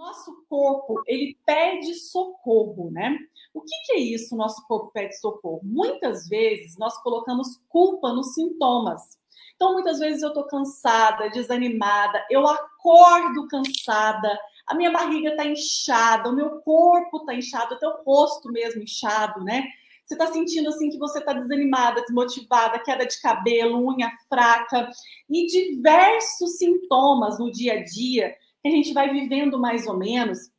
Nosso corpo, ele pede socorro, né? O que, que é isso, nosso corpo pede socorro? Muitas vezes nós colocamos culpa nos sintomas. Então, muitas vezes eu tô cansada, desanimada, eu acordo cansada, a minha barriga tá inchada, o meu corpo tá inchado, até o rosto mesmo inchado, né? Você está sentindo assim que você está desanimada, desmotivada, queda de cabelo, unha fraca e diversos sintomas no dia a dia que a gente vai vivendo mais ou menos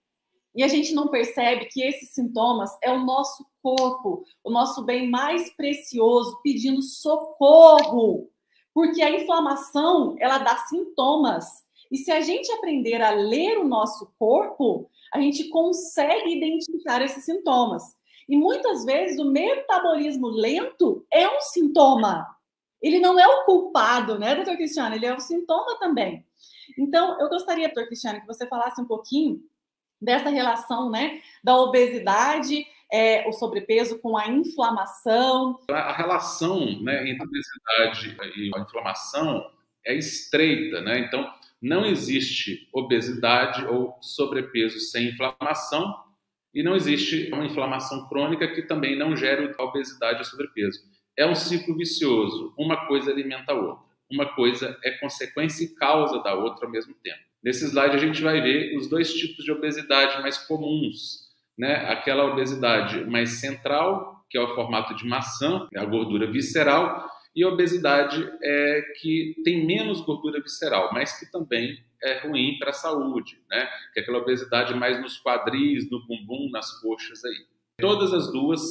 e a gente não percebe que esses sintomas é o nosso corpo, o nosso bem mais precioso pedindo socorro, porque a inflamação ela dá sintomas. E se a gente aprender a ler o nosso corpo, a gente consegue identificar esses sintomas. E muitas vezes o metabolismo lento é um sintoma. Ele não é o culpado, né, doutor Cristiano? Ele é o sintoma também. Então, eu gostaria, doutor Cristiano, que você falasse um pouquinho dessa relação, né, da obesidade, é, o sobrepeso com a inflamação. A relação né, entre a obesidade e a inflamação é estreita, né? Então, não existe obesidade ou sobrepeso sem inflamação e não existe uma inflamação crônica que também não gera obesidade ou sobrepeso. É um ciclo vicioso, uma coisa alimenta a outra uma coisa é consequência e causa da outra ao mesmo tempo. Nesse slide a gente vai ver os dois tipos de obesidade mais comuns, né? Aquela obesidade mais central, que é o formato de maçã, é a gordura visceral, e a obesidade é que tem menos gordura visceral, mas que também é ruim para a saúde, né? Que é aquela obesidade mais nos quadris, no bumbum, nas coxas aí. Todas as duas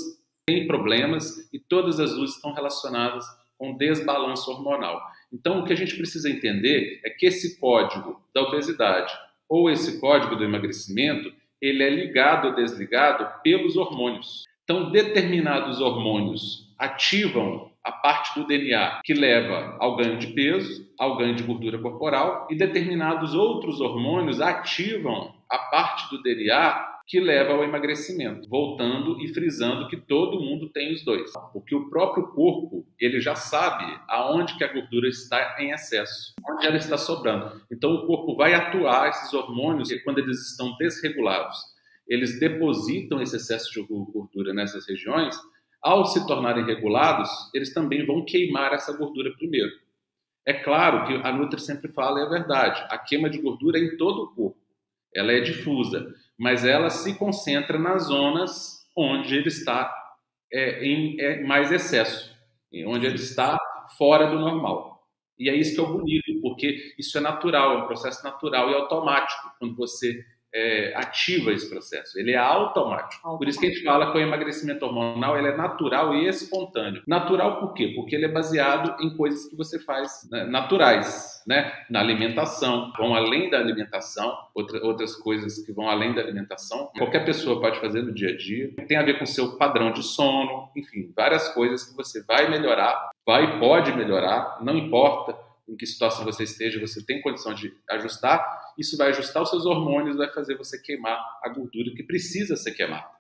têm problemas e todas as duas estão relacionadas com desbalanço hormonal. Então, o que a gente precisa entender é que esse código da obesidade ou esse código do emagrecimento, ele é ligado ou desligado pelos hormônios. Então, determinados hormônios ativam a parte do DNA que leva ao ganho de peso, ao ganho de gordura corporal, e determinados outros hormônios ativam a parte do DNA que leva ao emagrecimento, voltando e frisando que todo mundo tem os dois, porque o próprio corpo ele já sabe aonde que a gordura está em excesso, onde ela está sobrando. Então o corpo vai atuar esses hormônios quando eles estão desregulados, eles depositam esse excesso de gordura nessas regiões. Ao se tornarem regulados, eles também vão queimar essa gordura primeiro. É claro que a Nutri sempre fala, e é verdade, a queima de gordura é em todo o corpo, ela é difusa mas ela se concentra nas zonas onde ele está é, em é, mais excesso, onde ele está fora do normal. E é isso que é o bonito, porque isso é natural, é um processo natural e automático quando você é, ativa esse processo, ele é automático. automático. Por isso que a gente fala que o emagrecimento hormonal ele é natural e espontâneo. Natural por quê? Porque ele é baseado em coisas que você faz né, naturais, né? Na alimentação, vão além da alimentação, outra, outras coisas que vão além da alimentação. Qualquer pessoa pode fazer no dia a dia. Tem a ver com o seu padrão de sono, enfim, várias coisas que você vai melhorar, vai pode melhorar, não importa em que situação você esteja, você tem condição de ajustar, isso vai ajustar os seus hormônios, vai fazer você queimar a gordura que precisa ser queimada.